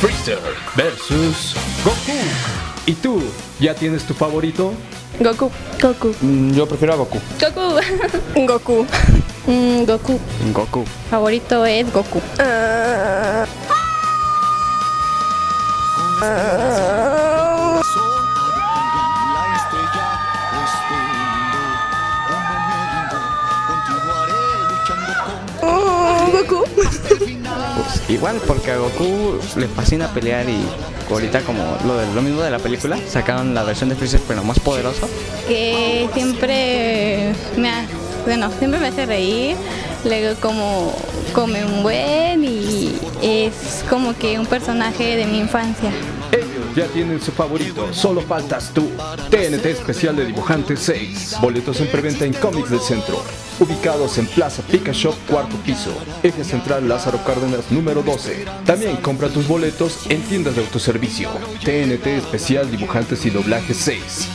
Freezer versus Goku. ¿Y tú? ¿Ya tienes tu favorito? Goku. Goku. Mm, Yo prefiero a Goku. Goku. Goku. Mm, Goku. Goku. Favorito es Goku. con Goku. Igual, porque a Goku le fascina pelear y ahorita como lo, de- lo mismo de la película, sacaron la versión de Freezer pero más poderoso. Que siempre me ha- bueno, siempre me hace reír. Luego como come un buen y es como que un personaje de mi infancia. Ellos ya tienen su favorito, solo faltas tú. TNT Especial de Dibujantes 6. Boletos en preventa en Cómics del Centro. Ubicados en Plaza Pica Shop, cuarto piso. Eje Central Lázaro Cárdenas, número 12. También compra tus boletos en tiendas de autoservicio. TNT Especial Dibujantes y Doblaje 6.